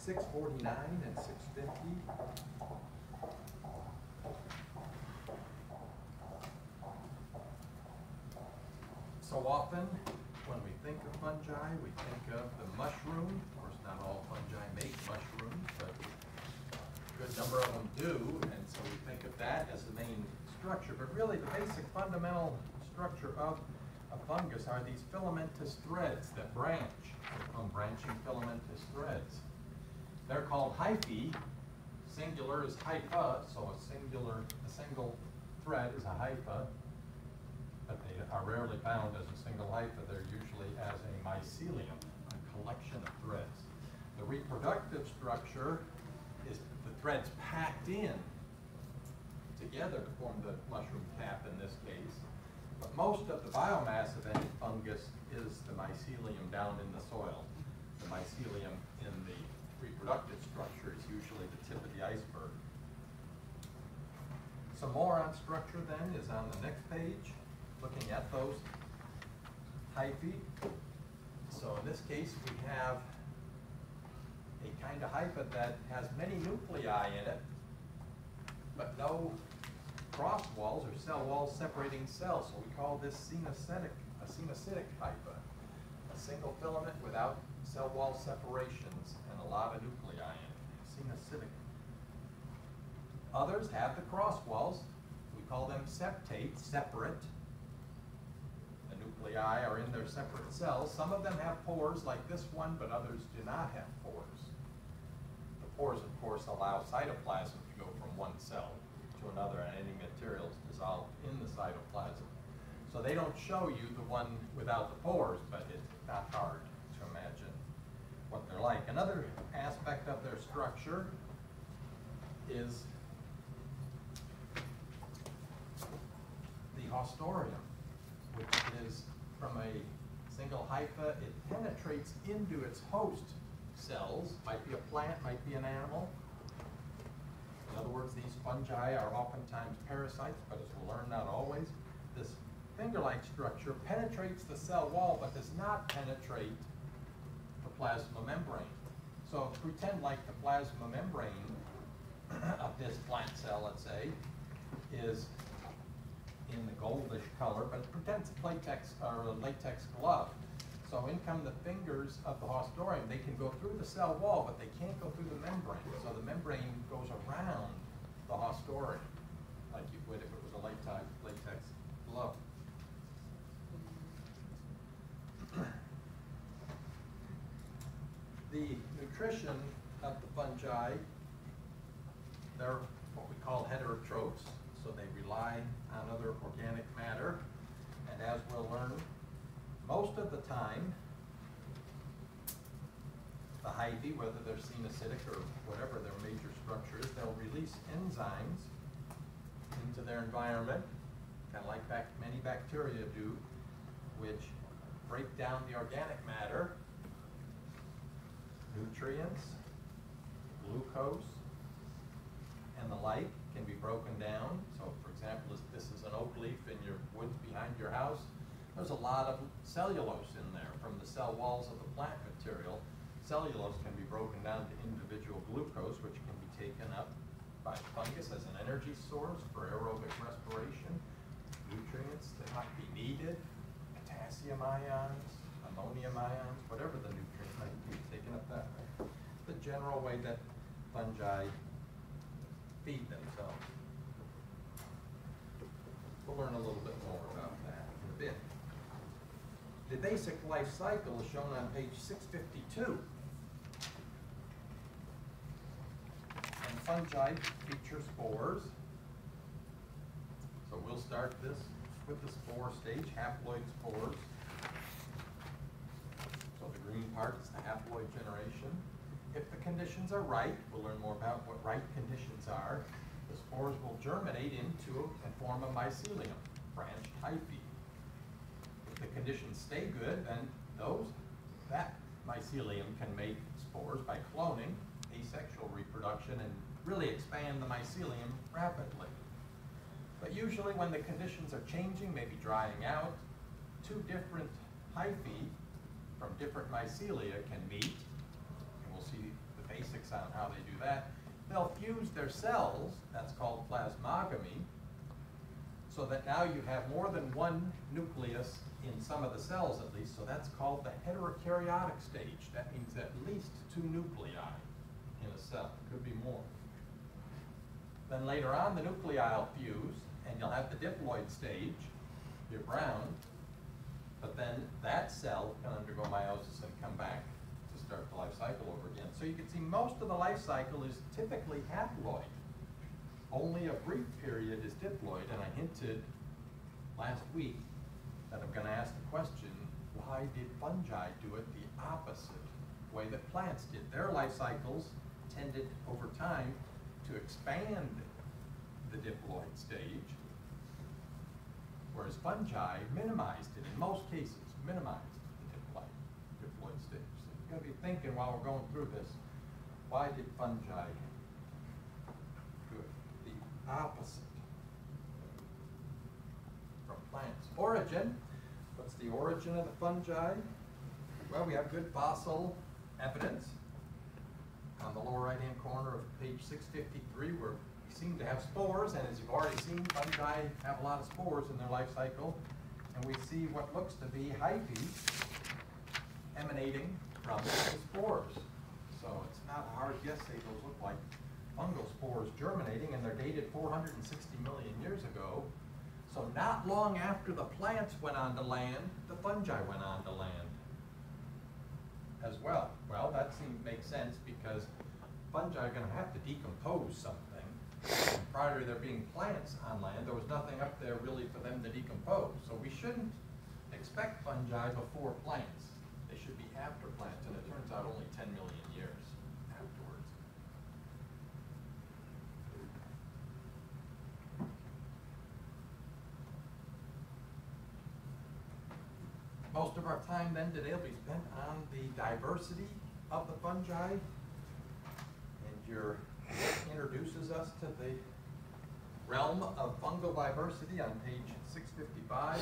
six forty-nine and six fifty. So often, when we think of fungi, we think of the mushroom. Of course, not all fungi make mushrooms, but a good number of them do, and so we think of that as the main structure. But really, the basic fundamental structure of a fungus are these filamentous threads that branch. Called branching filamentous threads. They're called hyphae. Singular is hypha, so a singular, a single thread is a hypha but they are rarely found as a single hypha. They're usually as a mycelium, a collection of threads. The reproductive structure is the threads packed in together to form the mushroom cap in this case. But most of the biomass of any fungus is the mycelium down in the soil. The mycelium in the reproductive structure is usually the tip of the iceberg. Some more on structure then is on the next page looking at those hyphae. So in this case, we have a kind of hypha that has many nuclei in it, but no cross walls or cell walls separating cells. So we call this cenocytic, a cenocytic hypha. A single filament without cell wall separations and a lot of nuclei in cenocytic. Others have the cross walls. We call them septate, separate The nuclei are in their separate cells. Some of them have pores like this one, but others do not have pores. The pores, of course, allow cytoplasm to go from one cell to another and any materials dissolved in the cytoplasm. So they don't show you the one without the pores, but it's not hard what they're like. Another aspect of their structure is the haustorium, which is from a single hypha, it penetrates into its host cells, might be a plant, might be an animal. In other words, these fungi are oftentimes parasites, but as we'll learn, not always. This finger-like structure penetrates the cell wall, but does not penetrate plasma membrane. So pretend like the plasma membrane of this plant cell, let's say, is in the goldish color, but pretend it's a latex or a latex glove. So in come the fingers of the haustorium. They can go through the cell wall, but they can't go through the membrane. So the membrane goes around the haustorium, like you would if it was a latex, latex glove. the nutrition of the fungi, they're what we call heterotrophs, so they rely on other organic matter. And as we'll learn, most of the time, the hyphae, whether they're cenocytic or whatever their major structure is, they'll release enzymes into their environment, kind of like many bacteria do, which break down the organic matter, nutrients, glucose, and the like can be broken down. So for example, if this is an oak leaf in your woods behind your house, there's a lot of cellulose in there from the cell walls of the plant material. Cellulose can be broken down to individual glucose, which can be taken up by fungus as an energy source for aerobic respiration. Nutrients that might be needed, potassium ions, ammonium ions, whatever the nutrient might be taken up that way. The general way that fungi feed themselves. We'll learn a little bit more about that in a bit. The basic life cycle is shown on page 652. And fungi feature spores. So we'll start this with the spore stage, haploid spores. So the green part is the haploid generation. If the conditions are right, we'll learn more about what right conditions are, the spores will germinate into and form a mycelium, branched hyphae. If the conditions stay good, then those, that mycelium can make spores by cloning, asexual reproduction, and really expand the mycelium rapidly. But usually when the conditions are changing, maybe drying out, two different hyphae from different mycelia can meet, see the basics on how they do that. They'll fuse their cells, that's called plasmogamy, so that now you have more than one nucleus in some of the cells at least, so that's called the heterokaryotic stage. That means at least two nuclei in a cell, could be more. Then later on, the nuclei will fuse, and you'll have the diploid stage, your brown, but then that cell can undergo meiosis and come back start the life cycle over again. So you can see most of the life cycle is typically haploid. Only a brief period is diploid, and I hinted last week that I'm gonna ask the question, why did fungi do it the opposite way that plants did? Their life cycles tended over time to expand the diploid stage, whereas fungi minimized it in most cases, minimized got to be thinking while we're going through this, why did fungi do the opposite from plants? Origin, what's the origin of the fungi? Well, we have good fossil evidence on the lower right-hand corner of page 653 where we seem to have spores, and as you've already seen, fungi have a lot of spores in their life cycle, and we see what looks to be hyphae emanating from spores. So it's not a hard guess, they those look like fungal spores germinating, and they're dated 460 million years ago. So not long after the plants went on to land, the fungi went on to land as well. Well, that seems makes sense because fungi are going to have to decompose something. And prior to there being plants on land, there was nothing up there really for them to decompose. So we shouldn't expect fungi before plants. After plants, and it turns out only 10 million years afterwards. Most of our time then today will be spent on the diversity of the fungi. And your introduces us to the realm of fungal diversity on page 655.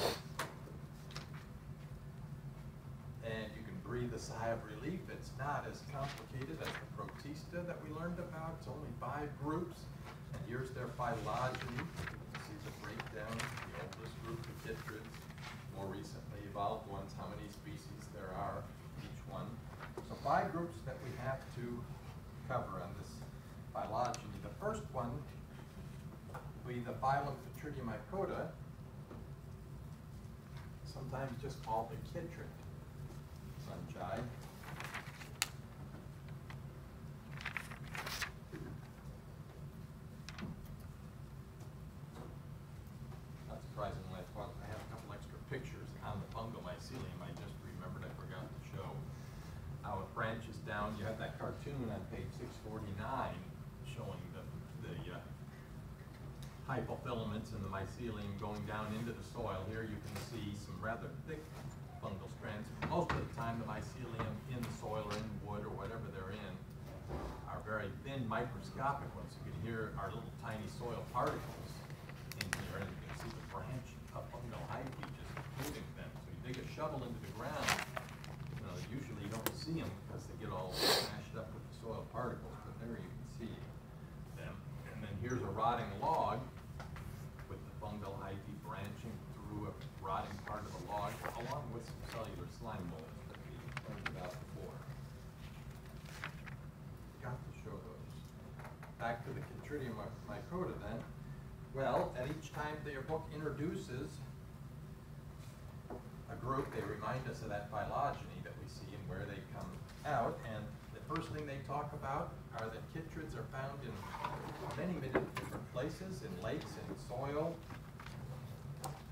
And you can breathe a sigh of relief. It's not as complicated as the protista that we learned about. It's only five groups. And here's their phylogeny. You can see the breakdown, the oldest group, the chytrids, more recently evolved ones, how many species there are each one. So five groups that we have to cover on this phylogeny. The first one will be the phylum Chytridiomycota, sometimes just called the chytrid fungi. Not surprisingly, that's why I have a couple extra pictures on the fungal mycelium. I just remembered I forgot to show how it branches down. You have that cartoon on page six forty-nine showing the, the uh, hypofilaments in the mycelium going down into the soil. Here you can see some rather thick fungal. Most of the time, the mycelium in the soil or in wood or whatever they're in are very thin microscopic ones. You can hear our little tiny soil particles in here, and you can see the branch of fungal hyphae just moving them. So you dig a shovel into the ground, you know, usually you don't see them because they get all smashed up with the soil particles, but there you can see them. And then here's a rotting log with the fungal hyphae branching through a rotting part of the log, along with some cellular slime molds that we learned about before. Got to show those. Back to the Chytridium mycota then. Well, at each time their book introduces a group, they remind us of that phylogeny that we see and where they come out. And the first thing they talk about are that chytrids are found in many, many different places, in lakes, in soil.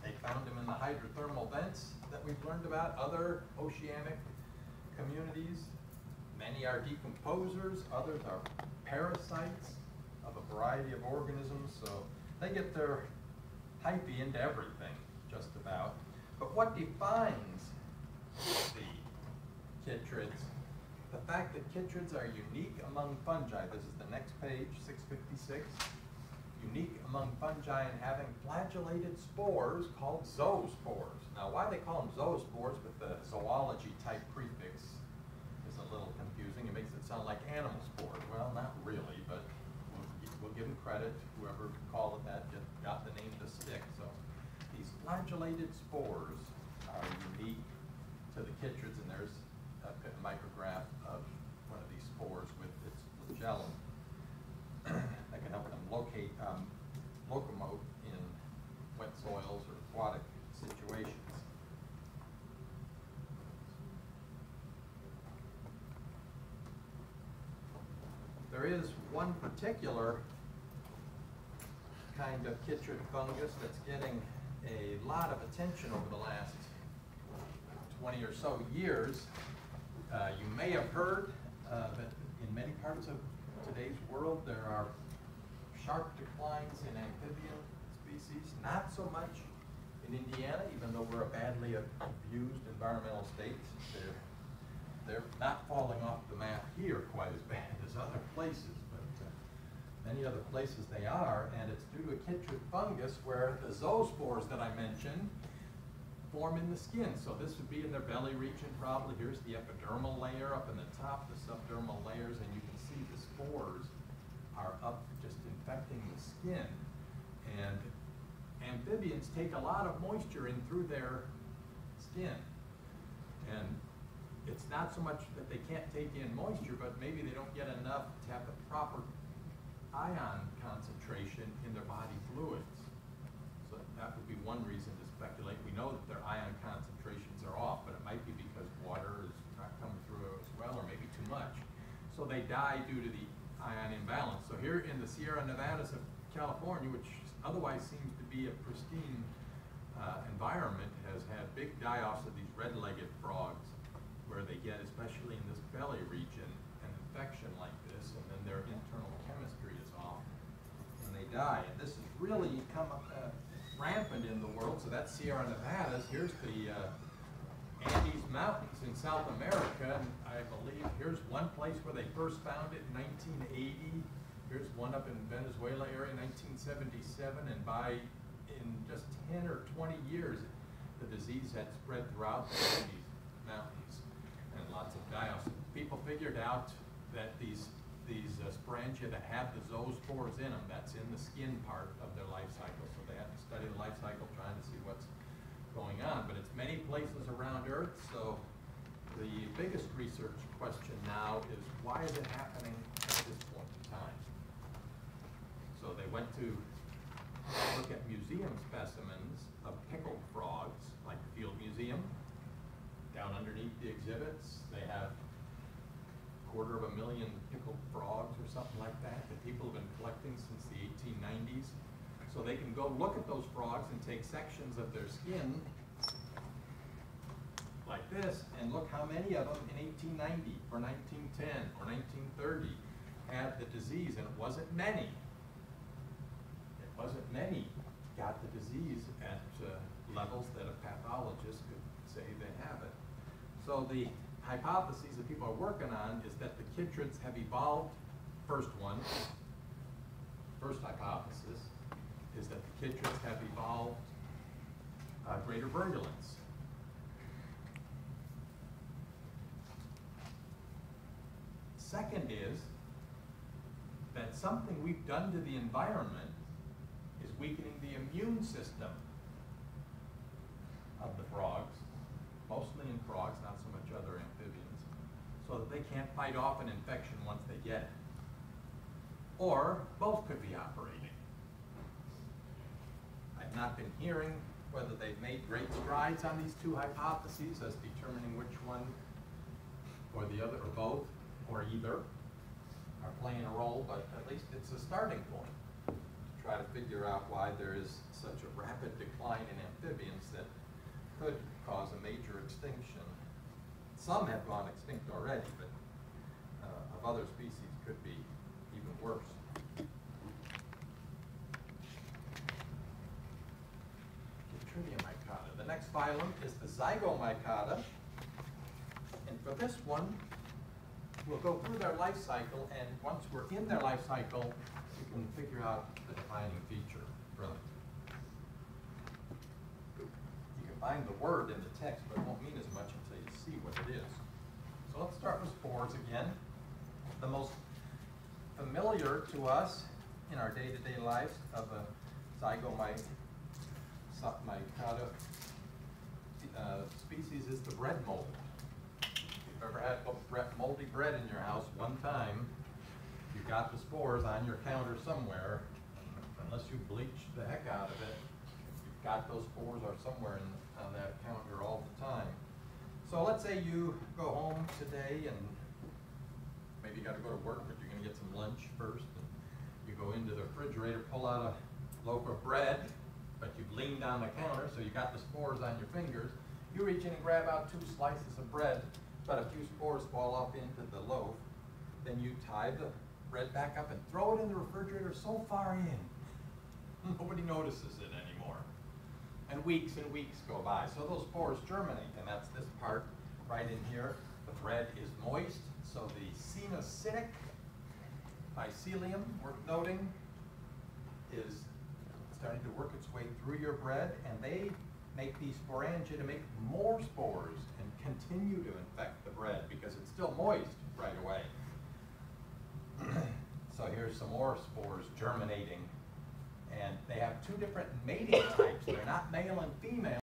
They found them in the hydrothermal vents that we've learned about, other oceanic communities. Many are decomposers, others are parasites of a variety of organisms, so they get their hyphae into everything, just about. But what defines the chytrids? The fact that chytrids are unique among fungi. This is the next page, 656. Unique among fungi in having flagellated spores called zoospores. Now, why they call them zoospores with the zoology type prefix is a little confusing. It makes it sound like animal spores give him credit, whoever called it that got the name to stick. So these flagellated spores are unique to the chytrids, and there's a micrograph of one of these spores with its flagellum that can help them locate, um, locomote in wet soils or aquatic situations. There is one particular kind of chytrid fungus that's getting a lot of attention over the last twenty or so years. Uh, you may have heard, uh, that in many parts of today's world, there are sharp declines in amphibian species, not so much in Indiana, even though we're a badly abused environmental state. They're, they're not falling off the map here quite as bad as other places, many other places they are, and it's due to a chytrid fungus where the zoospores that I mentioned form in the skin. So this would be in their belly region probably. Here's the epidermal layer up in the top, the subdermal layers, and you can see the spores are up just infecting the skin. And amphibians take a lot of moisture in through their skin. And it's not so much that they can't take in moisture, but maybe they don't get enough to have the proper ion concentration in their body fluids. So that would be one reason to speculate. We know that their ion concentrations are off, but it might be because water is not coming through as well, or maybe too much. So they die due to the ion imbalance. So here in the Sierra Nevadas of California, which otherwise seems to be a pristine uh, environment, has had big die-offs of these red-legged frogs, where they get, especially in this belly region, an infection like this, and then their internal chemistry is off, and they die. And this has really come up uh, rampant in the world. So that's Sierra Nevadas. Here's the uh, Andes Mountains in South America. And I believe here's one place where they first found it in 1980. Here's one up in Venezuela area, in 1977, and by in just 10 or 20 years, the disease had spread throughout the Andes Mountains and lots of die-offs. People figured out that these these uh, sporangia that have the zoospores in them, that's in the skin part of their life cycle. So they have to study the life cycle, trying to see what's going on. But it's many places around Earth, so the biggest research question now is why is it happening at this point in time? So they went to look at museum specimens of pickled frogs, like the Field Museum. Down underneath the exhibits, they have quarter of a million pickled frogs or something like that that people have been collecting since the 1890s. So they can go look at those frogs and take sections of their skin like this and look how many of them in 1890 or 1910 or 1930 had the disease, and it wasn't many. It wasn't many got the disease at uh, levels that a pathologist could say they have it. So the hypotheses that people are working on is that the chytrids have evolved, first one, first hypothesis, is that the chytrids have evolved uh, greater virulence. Second is that something we've done to the environment is weakening the immune system of the frogs, mostly in frogs, not so much other amphibians, so that they can't fight off an infection once they get it. Or both could be operating. I've not been hearing whether they've made great strides on these two hypotheses as determining which one or the other, or both, or either are playing a role, but at least it's a starting point to try to figure out why there is such a rapid decline in amphibians that could cause a major extinction. Some have gone extinct already, but uh, of other species could be even worse. Chytridium. The next phylum is the Zygomycota. And for this one, we'll go through their life cycle, and once we're in their life cycle, we can figure out the defining feature, really. You can find the word in the text, but it won't mean as much until see what it is. So let's start with spores again. The most familiar to us in our day-to-day lives of a zygomycete submicota uh, species is the bread mold. If you've ever had moldy bread in your house one time, you've got the spores on your counter somewhere, unless you bleached the heck out of it, you've got those spores are somewhere in, on that counter all the time. So let's say you go home today and maybe you gotta go to work, but you're gonna get some lunch first, and you go into the refrigerator, pull out a loaf of bread, but you've leaned on the counter, so you got the spores on your fingers. You reach in and grab out two slices of bread, but a few spores fall off into the loaf. Then you tie the bread back up and throw it in the refrigerator so far in, nobody notices it anymore. And weeks and weeks go by, so those spores germinate, and that's this part right in here. The bread is moist, so the cenocytic mycelium, worth noting, is starting to work its way through your bread, and they make these sporangia to make more spores and continue to infect the bread because it's still moist right away. So here's some more spores germinating, and they have two different mating types. They're not male and female.